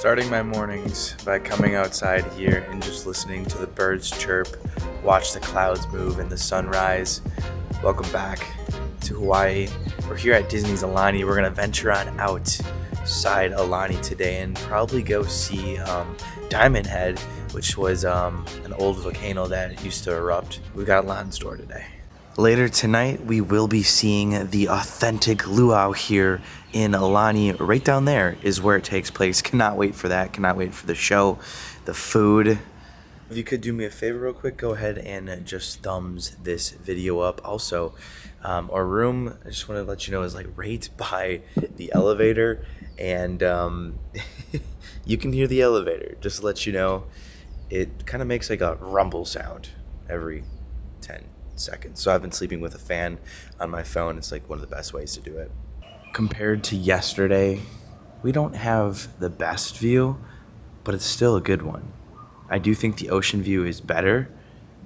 Starting my mornings by coming outside here and just listening to the birds chirp, watch the clouds move and the sunrise. Welcome back to Hawaii. We're here at Disney's Aulani. We're gonna venture on outside Aulani today and probably go see um, Diamond Head, which was um, an old volcano that used to erupt. We got a lot in store today. Later tonight, we will be seeing the authentic luau here in Aulani. Right down there is where it takes place. Cannot wait for that. Cannot wait for the show, the food. If you could do me a favor real quick, go ahead and just thumbs this video up. Also, um, our room, I just want to let you know, is like right by the elevator. And um, you can hear the elevator. Just to let you know, it kind of makes like a rumble sound every 10 seconds. So I've been sleeping with a fan on my phone. It's like one of the best ways to do it. Compared to yesterday, we don't have the best view, but it's still a good one. I do think the ocean view is better,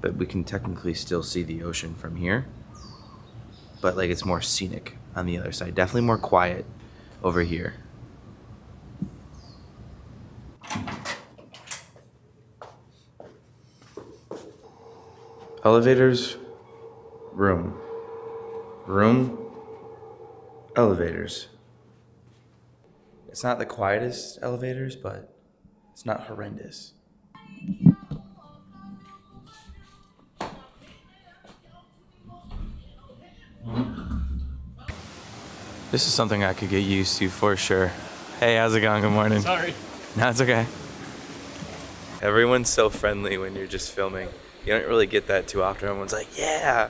but we can technically still see the ocean from here. But like it's more scenic on the other side. Definitely more quiet over here. Elevators room, room, elevators. It's not the quietest elevators, but it's not horrendous. This is something I could get used to for sure. Hey, how's it going? Good morning. Sorry. No, it's okay. Everyone's so friendly when you're just filming. You don't really get that too often. Everyone's like, yeah.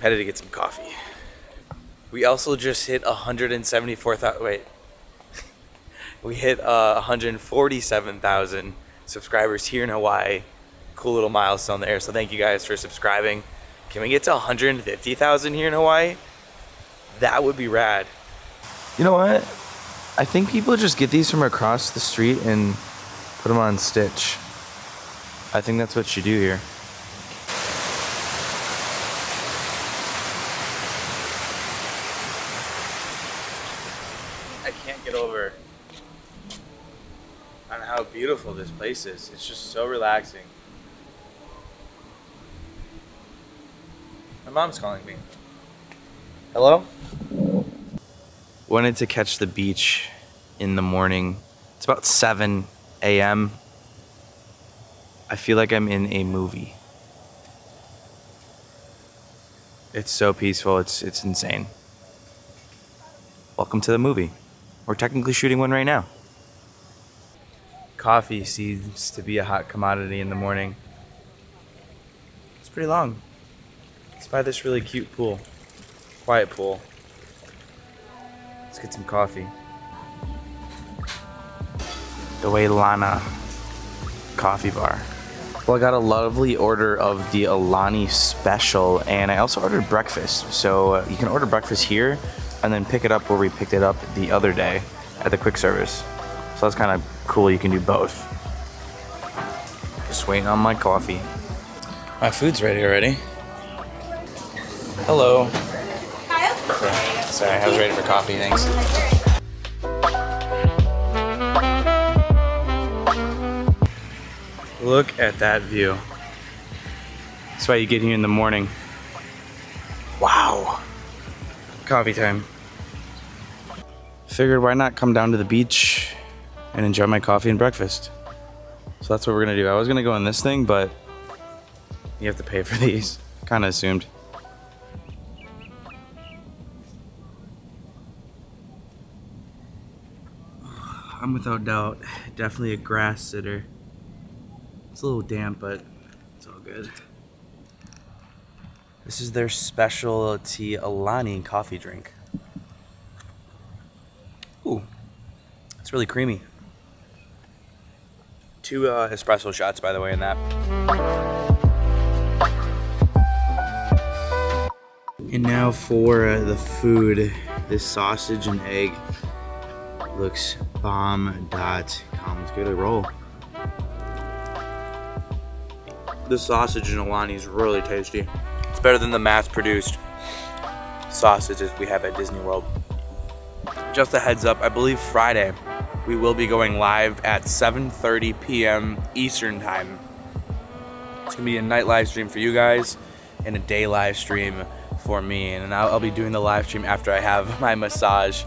Headed to get some coffee. We also just hit 174,000. Wait. we hit uh, 147,000 subscribers here in Hawaii. Cool little milestone there. So thank you guys for subscribing. Can we get to 150,000 here in Hawaii? That would be rad. You know what? I think people just get these from across the street and put them on Stitch. I think that's what you do here. I can't get over on how beautiful this place is. It's just so relaxing. My mom's calling me. Hello? Wanted to catch the beach in the morning. It's about 7 a.m. I feel like I'm in a movie. It's so peaceful, it's it's insane. Welcome to the movie. We're technically shooting one right now. Coffee seems to be a hot commodity in the morning. It's pretty long. It's by this really cute pool. Quiet pool. Let's get some coffee. The Wailana Coffee Bar. Well, I got a lovely order of the Aulani Special, and I also ordered breakfast. So uh, you can order breakfast here, and then pick it up where we picked it up the other day at the quick service. So that's kind of cool. You can do both. Just waiting on my coffee. My food's ready already. Hello. Kyle? Sorry, I was ready for coffee. Thanks. Look at that view. That's why you get here in the morning. Wow. Coffee time. Figured why not come down to the beach and enjoy my coffee and breakfast. So that's what we're gonna do. I was gonna go in this thing, but you have to pay for these. Kinda assumed. I'm without doubt definitely a grass sitter. It's a little damp, but it's all good. This is their specialty Aulani coffee drink. Ooh, it's really creamy. Two uh, espresso shots, by the way, in that. And now for uh, the food. This sausage and egg looks bomb.com. Let's give it a roll. The sausage in Aulani is really tasty. It's better than the mass-produced sausages we have at Disney World. Just a heads up, I believe Friday we will be going live at 7.30 p.m. Eastern Time. It's gonna be a night live stream for you guys and a day live stream for me. And I'll, I'll be doing the live stream after I have my massage.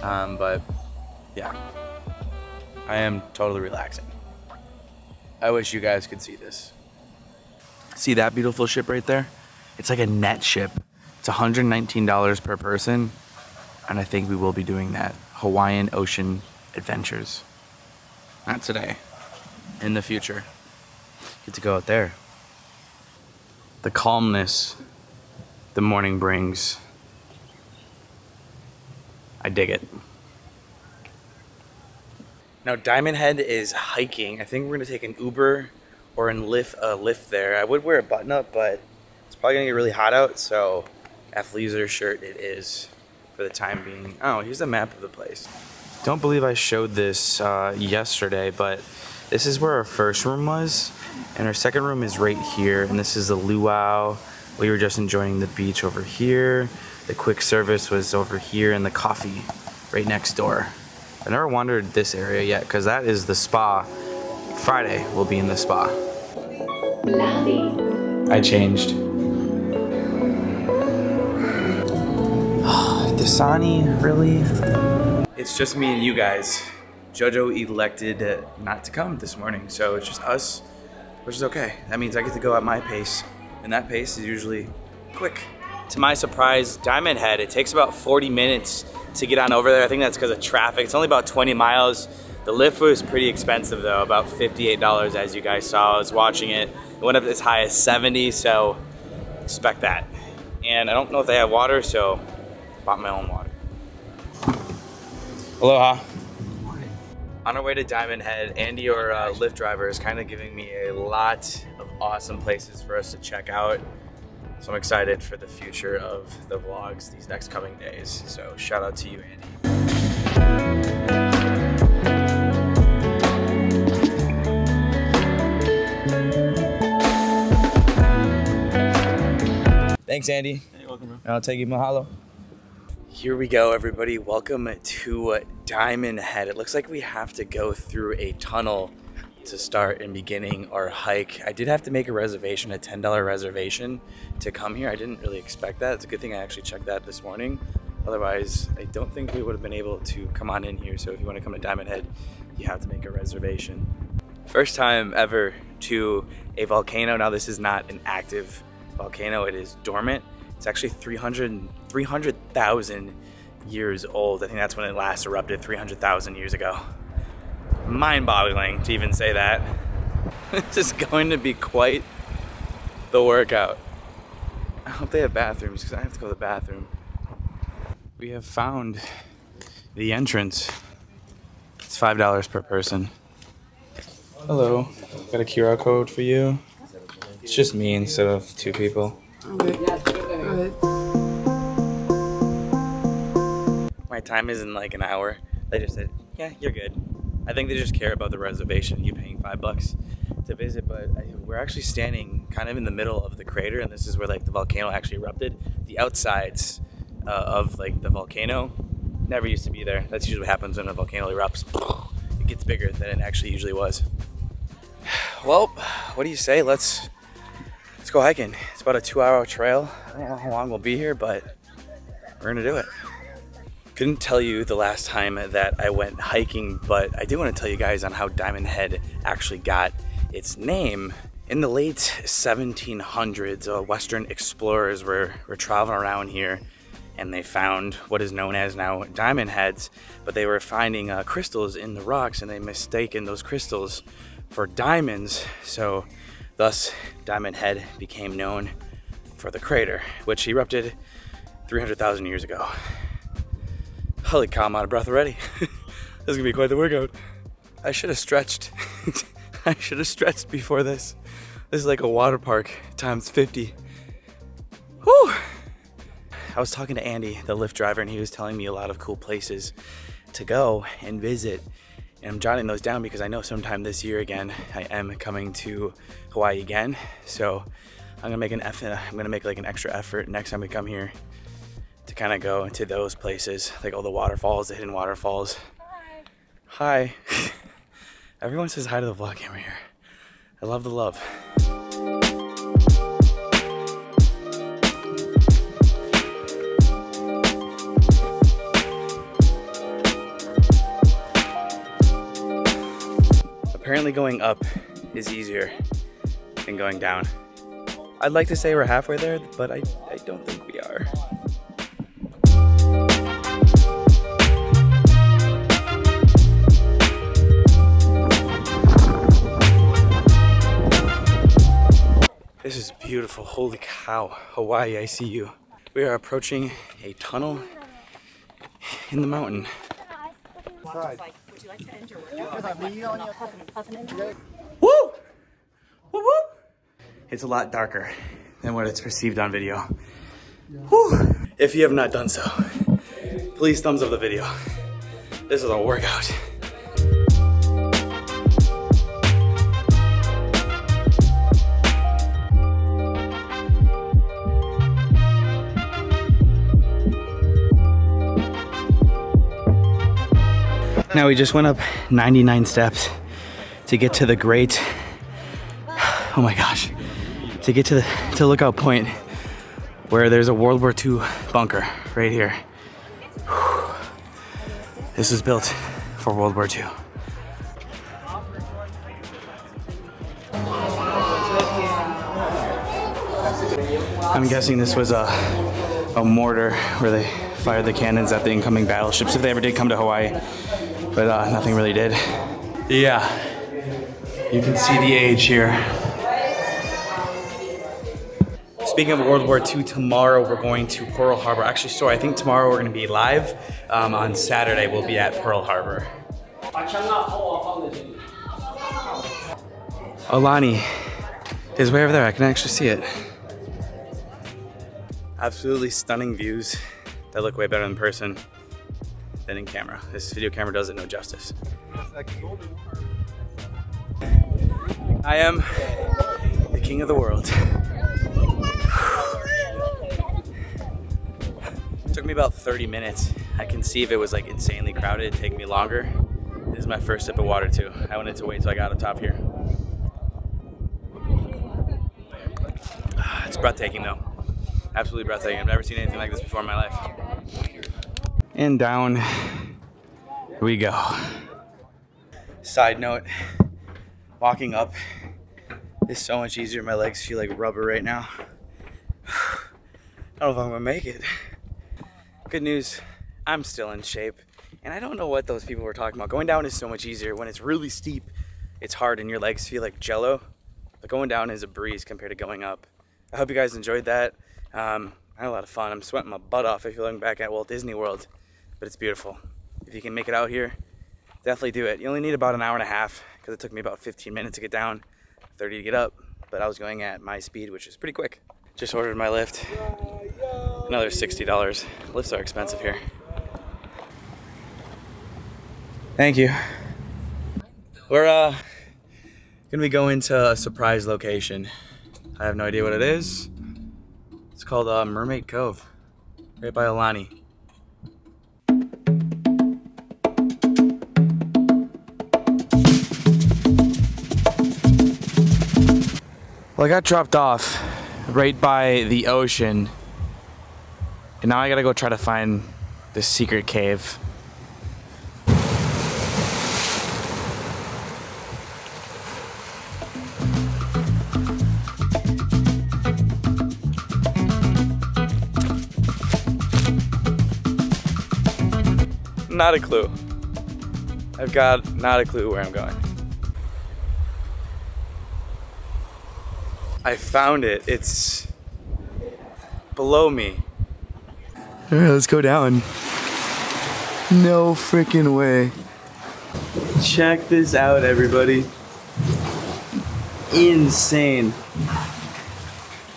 Um, but yeah, I am totally relaxing. I wish you guys could see this. See that beautiful ship right there? It's like a net ship. It's $119 per person. And I think we will be doing that. Hawaiian Ocean Adventures. Not today. In the future. Get to go out there. The calmness the morning brings. I dig it. Now Diamond Head is hiking. I think we're gonna take an Uber or an Lyft, a Lyft there. I would wear a button up, but it's probably gonna get really hot out, so athleisure shirt it is for the time being. Oh, here's the map of the place. Don't believe I showed this uh, yesterday, but this is where our first room was, and our second room is right here, and this is the luau. We were just enjoying the beach over here. The quick service was over here, and the coffee right next door. I never wandered this area yet, because that is the spa. Friday we'll be in the spa. I changed. Dasani, really? It's just me and you guys. Jojo elected not to come this morning, so it's just us, which is okay. That means I get to go at my pace, and that pace is usually quick. To my surprise, Diamond Head, it takes about 40 minutes to get on over there. I think that's because of traffic. It's only about 20 miles. The Lyft was pretty expensive though, about $58 as you guys saw. I was watching it. It went up as high as 70, so expect that. And I don't know if they have water, so bought my own water. Aloha. On our way to Diamond Head, Andy, our uh, Lyft driver, is kind of giving me a lot of awesome places for us to check out. So I'm excited for the future of the vlogs these next coming days. So shout out to you, Andy. Thanks, Andy. You're welcome, bro. I'll take you mahalo. Here we go, everybody. Welcome to uh, Diamond Head. It looks like we have to go through a tunnel to start and beginning our hike. I did have to make a reservation, a $10 reservation to come here. I didn't really expect that. It's a good thing I actually checked that this morning. Otherwise, I don't think we would have been able to come on in here. So if you want to come to Diamond Head, you have to make a reservation. First time ever to a volcano. Now this is not an active volcano, it is dormant. It's actually 300 300,000 years old. I think that's when it last erupted 300,000 years ago. Mind boggling to even say that. this is going to be quite the workout. I hope they have bathrooms because I have to go to the bathroom. We have found the entrance. It's $5 per person. Hello, got a QR code for you. It's just me instead of two people. My time is in like an hour. They just said, yeah, you're good. I think they just care about the reservation, you paying five bucks to visit, but we're actually standing kind of in the middle of the crater, and this is where like the volcano actually erupted. The outsides uh, of like the volcano never used to be there. That's usually what happens when a volcano erupts. It gets bigger than it actually usually was. Well, what do you say? Let's let's go hiking. It's about a two-hour trail. I don't know how long we'll be here, but we're gonna do it. Couldn't tell you the last time that I went hiking, but I do want to tell you guys on how Diamond Head actually got its name. In the late 1700s, uh, Western explorers were, were traveling around here and they found what is known as now diamond heads, but they were finding uh, crystals in the rocks and they mistaken those crystals for diamonds. So, thus, Diamond Head became known for the crater, which erupted 300,000 years ago. Holy cow, I'm out of breath already. this is gonna be quite the workout. I should have stretched. I should have stretched before this. This is like a water park times 50. Whew. I was talking to Andy, the Lyft driver, and he was telling me a lot of cool places to go and visit. And I'm jotting those down because I know sometime this year again, I am coming to Hawaii again. So I'm gonna make an effort. I'm gonna make like an extra effort next time we come here to kind of go into those places, like all the waterfalls, the hidden waterfalls. Hi. Hi. Everyone says hi to the vlog camera here. I love the love. Apparently going up is easier than going down. I'd like to say we're halfway there, but I, I don't think we are. This is beautiful. Holy cow. Hawaii, I see you. We are approaching a tunnel in the mountain. Woo! Woo woo! It's a lot darker than what it's perceived on video. Woo! If you have not done so, please thumbs up the video. This is a workout. Now we just went up 99 steps to get to the great, oh my gosh, to get to the to lookout point where there's a World War II bunker right here. This was built for World War II. I'm guessing this was a, a mortar where they fired the cannons at the incoming battleships if they ever did come to Hawaii, but uh, nothing really did. Yeah, you can see the age here. Speaking of World War II, tomorrow we're going to Pearl Harbor. Actually, sorry, I think tomorrow we're going to be live. Um, on Saturday, we'll be at Pearl Harbor. Aulani is way over there. I can actually see it. Absolutely stunning views that look way better in person than in camera. This video camera does it no justice. I am the king of the world. It took me about 30 minutes. I can see if it was like insanely crowded, it'd take me longer. This is my first sip of water too. I wanted to wait till I got up top here. Ah, it's breathtaking though. Absolutely breathtaking. I've never seen anything like this before in my life. And down we go. Side note, walking up is so much easier. My legs feel like rubber right now. I don't know if I'm gonna make it. Good news, I'm still in shape. And I don't know what those people were talking about. Going down is so much easier. When it's really steep, it's hard and your legs feel like jello. But going down is a breeze compared to going up. I hope you guys enjoyed that. Um, I had a lot of fun. I'm sweating my butt off if you're looking back at Walt Disney World, but it's beautiful. If you can make it out here, definitely do it. You only need about an hour and a half because it took me about 15 minutes to get down, 30 to get up, but I was going at my speed, which is pretty quick. Just ordered my Lyft. Another $60. Lyfts are expensive here. Thank you. We're uh, gonna be going to a surprise location. I have no idea what it is. It's called uh, Mermaid Cove, right by Aulani. Well, I got dropped off right by the ocean, and now I gotta go try to find the secret cave. Not a clue. I've got not a clue where I'm going. I found it. It's below me. Alright, let's go down. No freaking way. Check this out, everybody. Insane.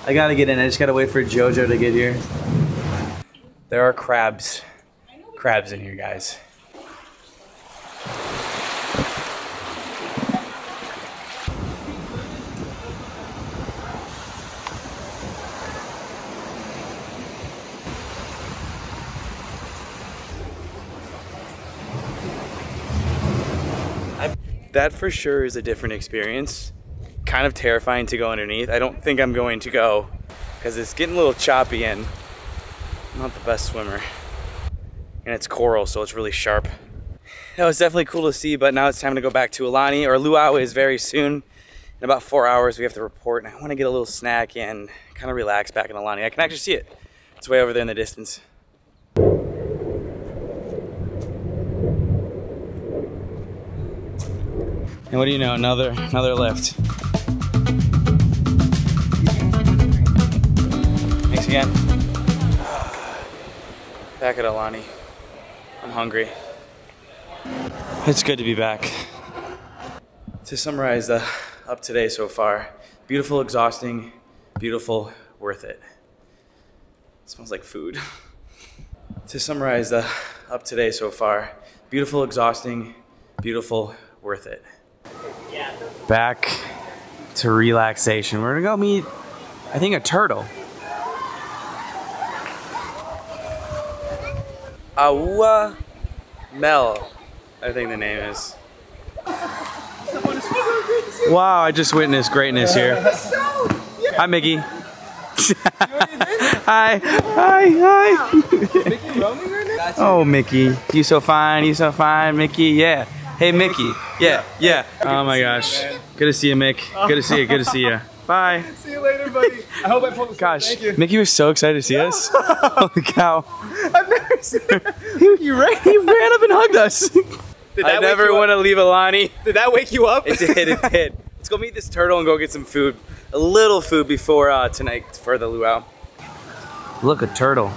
I gotta get in. I just gotta wait for JoJo to get here. There are crabs. Crabs in here, guys. That for sure is a different experience. Kind of terrifying to go underneath. I don't think I'm going to go because it's getting a little choppy and I'm not the best swimmer. And it's coral, so it's really sharp. That was definitely cool to see, but now it's time to go back to Aulani, or Luau is very soon. In about four hours, we have to report, and I want to get a little snack and kind of relax back in Aulani. I can actually see it. It's way over there in the distance. And what do you know? Another another Lyft. Thanks again. Back at Aulani. I'm hungry. It's good to be back. To summarize the up today so far, beautiful, exhausting, beautiful, worth it. it smells like food. to summarize the up today so far, beautiful, exhausting, beautiful, worth it back to relaxation. We're gonna go meet, I think, a turtle. Aua Mel, I think the name is. Wow, I just witnessed greatness here. Hi, Mickey. hi, hi, hi. oh, Mickey, you so fine, you so fine, Mickey. Yeah. Hey, Mickey. Yeah, yeah. Oh my gosh. Good to see you, Mick. Good to see you. Good to see you. Bye. See you later, buddy. I hope I pulled Gosh, Mickey was so excited to see us. Holy cow. I've never seen he, ran, he ran up and hugged us. Did I never want to leave Aulani. Did that wake you up? It did, it did. Let's go meet this turtle and go get some food. A little food before uh, tonight for the luau. Look, a turtle.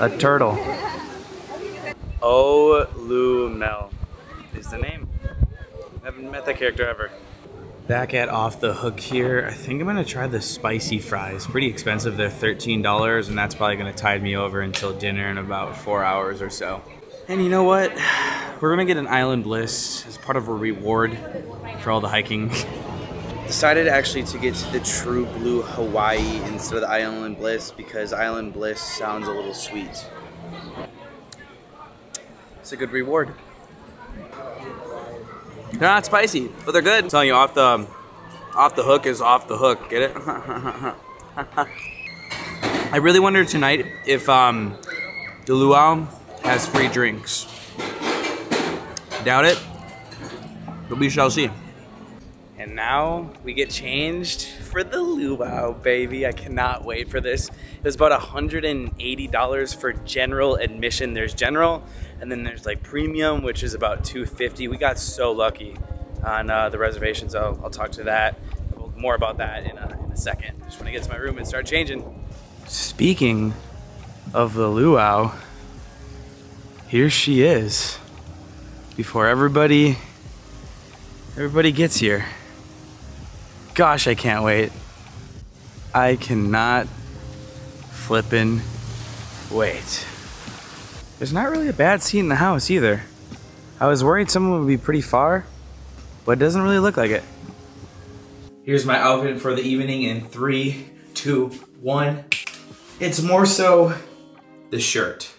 A turtle. Oh Lu Mel is the name. Haven't met that character ever. Back at Off the Hook here, I think I'm gonna try the spicy fries. Pretty expensive, they're $13, and that's probably gonna tide me over until dinner in about four hours or so. And you know what? We're gonna get an Island Bliss as part of a reward for all the hiking. Decided actually to get to the True Blue Hawaii instead of the Island Bliss because Island Bliss sounds a little sweet. It's a good reward. They're not spicy, but they're good. I'm telling you, off the off the hook is off the hook. Get it? I really wonder tonight if um, the luau has free drinks. Doubt it, but we shall see. And now we get changed for the luau, baby. I cannot wait for this. It was about $180 for general admission. There's general, and then there's like premium, which is about 250. We got so lucky on uh, the reservations. I'll, I'll talk to that more about that in a, in a second. Just want to get to my room and start changing. Speaking of the luau, here she is. Before everybody, everybody gets here. Gosh, I can't wait. I cannot flippin' wait. There's not really a bad seat in the house either. I was worried someone would be pretty far, but it doesn't really look like it. Here's my outfit for the evening in three, two, one. It's more so the shirt.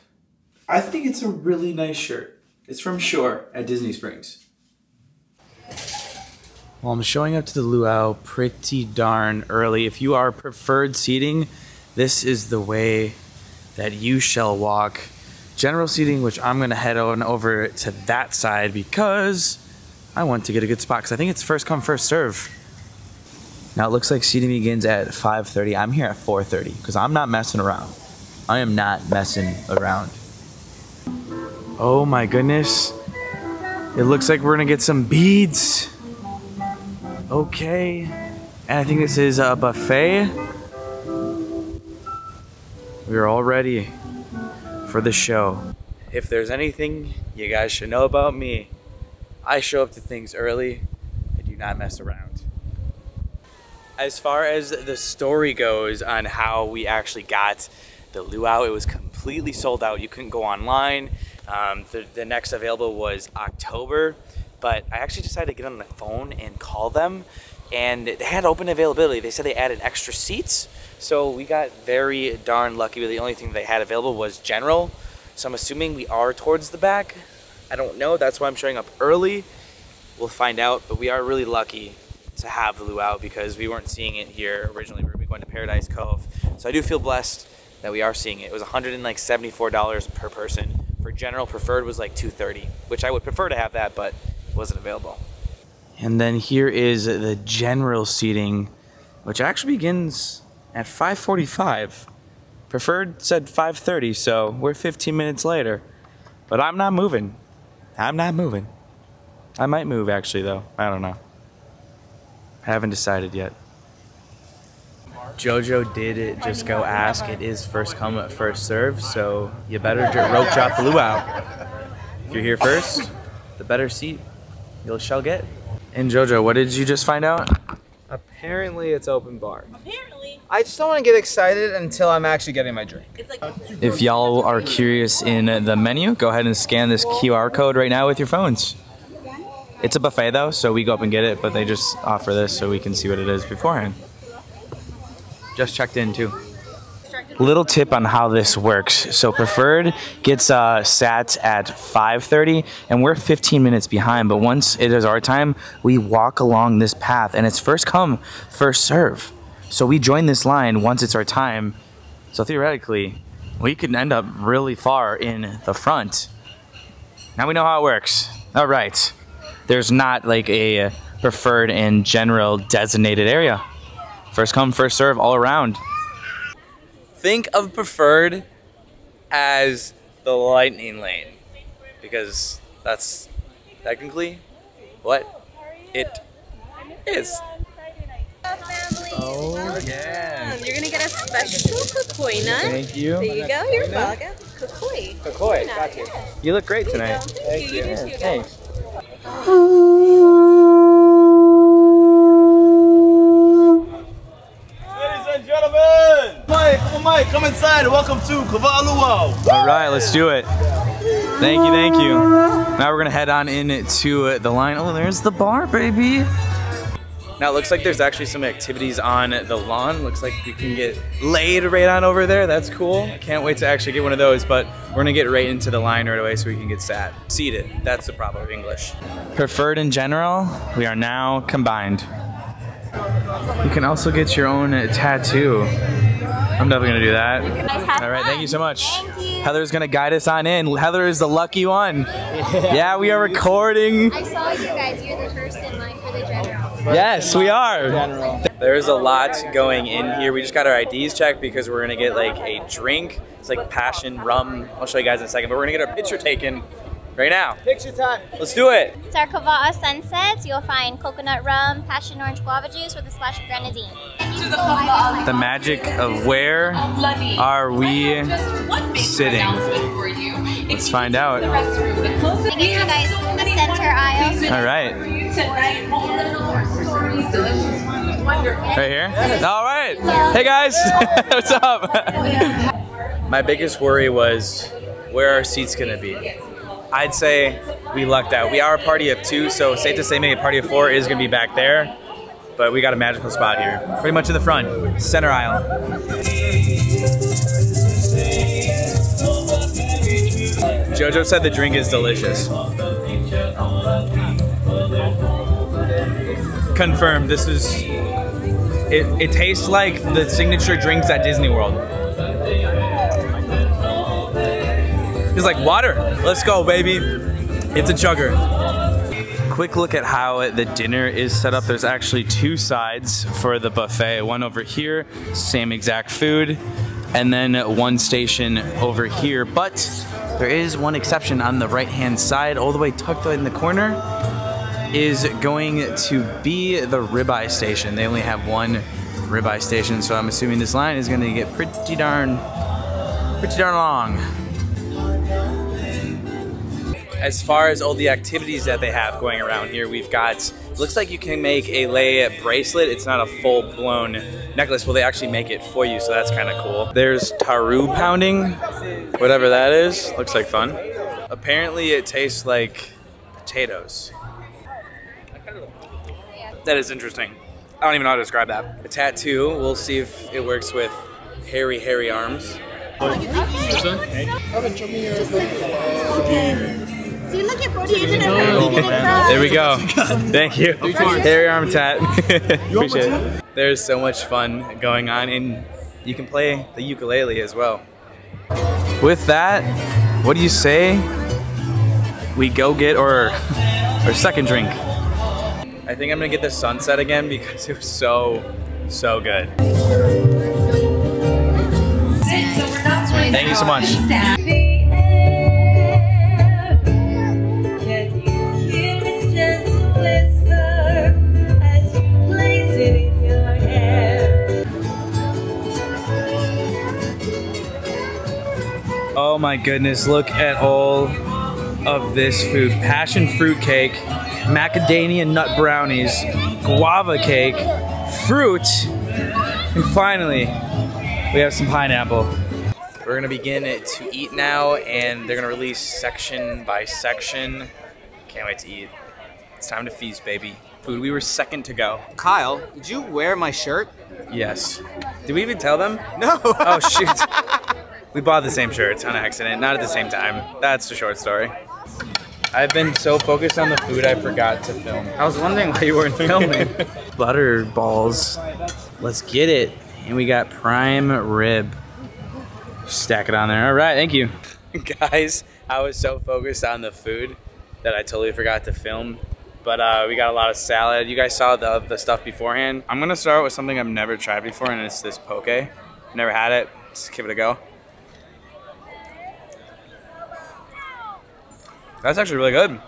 I think it's a really nice shirt. It's from Shore at Disney Springs. Well, I'm showing up to the luau pretty darn early. If you are preferred seating, this is the way that you shall walk general seating, which I'm gonna head on over to that side because I want to get a good spot because I think it's first come, first serve. Now it looks like seating begins at 5.30. I'm here at 4.30 because I'm not messing around. I am not messing around. Oh my goodness. It looks like we're gonna get some beads. Okay. And I think this is a buffet. We're all ready for the show. If there's anything you guys should know about me, I show up to things early. I do not mess around. As far as the story goes on how we actually got the luau, it was completely sold out. You couldn't go online. Um, the, the next available was October, but I actually decided to get on the phone and call them and they had open availability. They said they added extra seats, so we got very darn lucky. The only thing they had available was general, so I'm assuming we are towards the back. I don't know. That's why I'm showing up early. We'll find out, but we are really lucky to have the luau because we weren't seeing it here originally. We were going to Paradise Cove. So I do feel blessed that we are seeing it. It was $174 per person. For general preferred was like 230, which I would prefer to have that, but wasn't available. And then here is the general seating, which actually begins at 5:45. Preferred said 5:30, so we're 15 minutes later. But I'm not moving. I'm not moving. I might move actually though. I don't know. I haven't decided yet. Jojo did it just go ask. It is first come, first serve, so you better rope drop the luau. If you're here first, the better seat you shall get. And Jojo, what did you just find out? Apparently, it's open bar. Apparently, I just don't want to get excited until I'm actually getting my drink. it's like If y'all are curious in the menu, go ahead and scan this QR code right now with your phones. It's a buffet though, so we go up and get it, but they just offer this so we can see what it is beforehand. Just checked in too. Little tip on how this works. So preferred gets uh, sat at 5:30, and we're 15 minutes behind. But once it is our time, we walk along this path, and it's first come, first serve. So we join this line once it's our time. So theoretically, we could end up really far in the front. Now we know how it works. All right. There's not like a preferred and general designated area. First come, first serve all around. Think of preferred as the lightning lane because that's technically what it is. Oh, yeah. Oh, You're gonna get a special kukuina. Thank you. There you go. You're welcome. Kukui. Kakoi, got you. You look great tonight. Thank you. You do too. Thanks. Inside. Welcome to Kavaluau. All right, let's do it. Thank you, thank you. Now we're gonna head on into the line. Oh, there's the bar, baby. Now it looks like there's actually some activities on the lawn. Looks like we can get laid right on over there. That's cool. Can't wait to actually get one of those, but we're gonna get right into the line right away so we can get sat. Seated. That's the proper English. Preferred in general, we are now combined. You can also get your own tattoo. I'm definitely gonna do that. All right, thank you so much. Heather's gonna guide us on in. Heather is the lucky one. Yeah, we are recording. I saw you guys. You're the first in line for the general. Yes, we are. There's a lot going in here. We just got our IDs checked because we're gonna get like a drink. It's like passion rum. I'll show you guys in a second, but we're gonna get our picture taken right now. Picture time. Let's do it. It's our Kava'a sunsets. You'll find coconut rum, passion orange guava juice with a splash of grenadine. The magic of where are we sitting? Let's find out. I get you guys in the center aisle. All right. Right here? All right. Hey guys, what's up? My biggest worry was where our seats gonna be. I'd say we lucked out. We are a party of two, so safe to say maybe a party of four is gonna be back there. But we got a magical spot here, pretty much in the front, center aisle. Jojo said the drink is delicious. Confirmed. This is. It, it tastes like the signature drinks at Disney World. It's like water. Let's go, baby. It's a chugger. Quick look at how the dinner is set up. There's actually two sides for the buffet. One over here, same exact food, and then one station over here. But there is one exception on the right hand side, all the way tucked in the corner is going to be the ribeye station. They only have one ribeye station, so I'm assuming this line is going to get pretty darn, pretty darn long. As far as all the activities that they have going around here, we've got. Looks like you can make a lei bracelet. It's not a full-blown necklace. Well, they actually make it for you, so that's kind of cool. There's taro pounding, whatever that is. Looks like fun. Apparently, it tastes like potatoes. That is interesting. I don't even know how to describe that. A tattoo, we'll see if it works with hairy, hairy arms. See, look at Brody even at There we go. Thank you. Harry arm tat. Appreciate it. There's so much fun going on, and you can play the ukulele as well. With that, what do you say? We go get our our second drink. I think I'm gonna get the sunset again because it was so so good. Thank you so much. Oh my goodness, look at all of this food. Passion fruit cake, macadamia nut brownies, guava cake, fruit, and finally, we have some pineapple. We're gonna begin to eat now, and they're gonna release section by section. Can't wait to eat. It's time to feast, baby. Food, we were second to go. Kyle, did you wear my shirt? Yes. Did we even tell them? No. Oh, shoot. we bought the same shirts on accident, not at the same time. That's the short story. I've been so focused on the food, I forgot to film. I was wondering why you weren't filming. Butter balls. Let's get it. And we got prime rib. Stack it on there. All right, thank you. Guys, I was so focused on the food that I totally forgot to film. But uh, we got a lot of salad. You guys saw the, the stuff beforehand. I'm gonna start with something I've never tried before, and it's this poke. Never had it. Just give it a go. That's actually really good.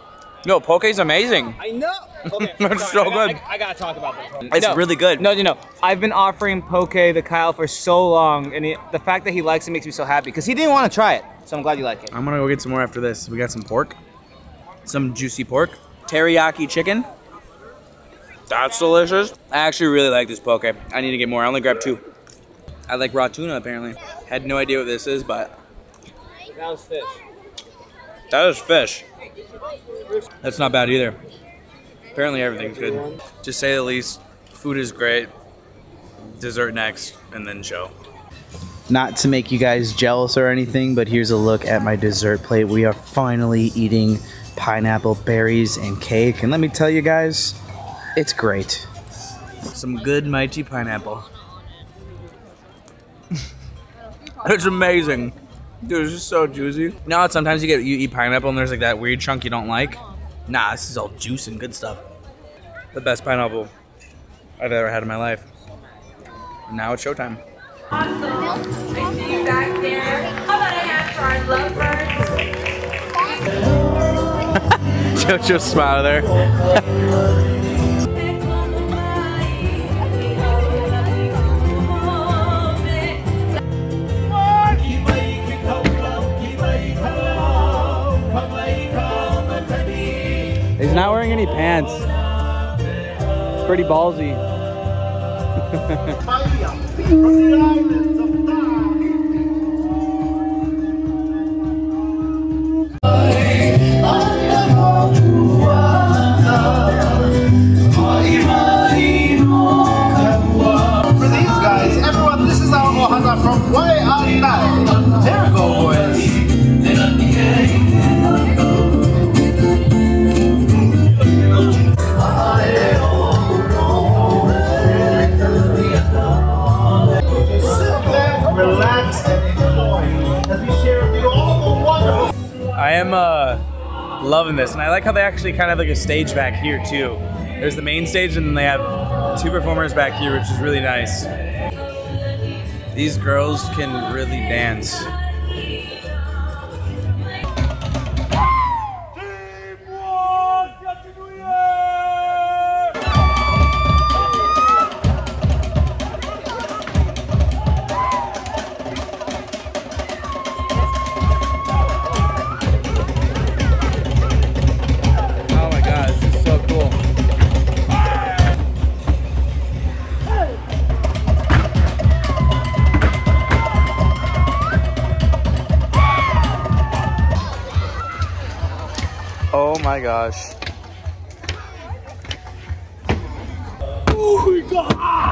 No, poke is amazing. I know. Okay, It's so I gotta- good. I, I gotta talk about this. It's No. really good. No, you know, I've been offering poke to Kyle for so long, and he, the fact that he likes it makes me so happy because he didn't want to try it. So I'm glad you like it. I'm gonna go get some more after this. We got some pork, some juicy pork, teriyaki chicken. That's delicious. I actually really like this poke. I need to get more. I only grabbed two. I like raw tuna apparently. Had no idea what this is, but That was fish. That is fish. That's not bad either. Apparently everything's good. To say the least, food is great. Dessert next, and then show. Not to make you guys jealous or anything, but here's a look at my dessert plate. We are finally eating pineapple, berries, and cake. And let me tell you guys, it's great. Some good, mighty pineapple. it's amazing. Dude, it's just so juicy. You know sometimes you get you eat pineapple and there's like that weird chunk you don't like? Nah, this is all juice and good stuff. The best pineapple I've ever had in my life. Now it's showtime. Awesome. I see you back there. How about a hand for our lovebirds? Jojo smile there. He's not wearing any pants. Pretty ballsy. loving this, and I like how they actually kind of have like a stage back here too. There's the main stage, and then they have two performers back here, which is really nice. These girls can really dance. At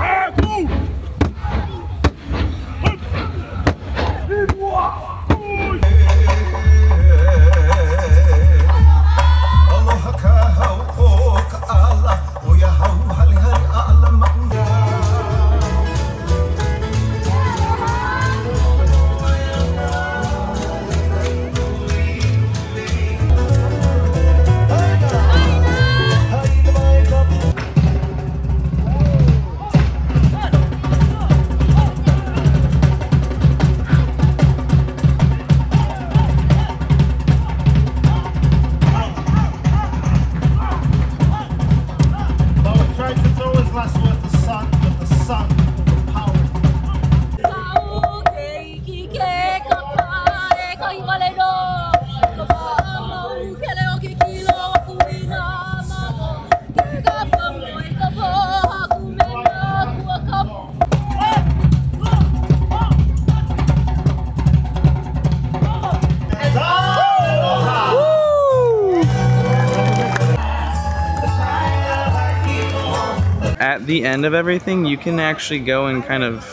the end of everything, you can actually go and kind of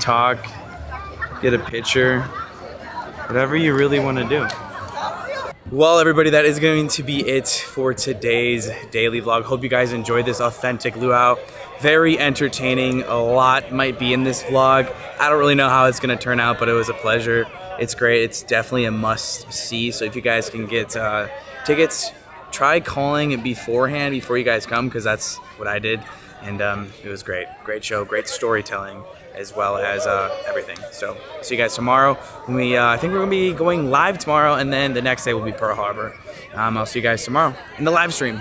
talk, get a picture, whatever you really want to do. Well, everybody, that is going to be it for today's daily vlog. Hope you guys enjoyed this authentic luau. Very entertaining. A lot might be in this vlog. I don't really know how it's going to turn out, but it was a pleasure. It's great. It's definitely a must see. So if you guys can get uh, tickets, try calling beforehand before you guys come because that's what I did. And um, it was great. Great show, great storytelling as well as uh, everything. So see you guys tomorrow. We, uh, I think we're gonna be going live tomorrow, and then the next day will be Pearl Harbor. Um, I'll see you guys tomorrow in the live stream.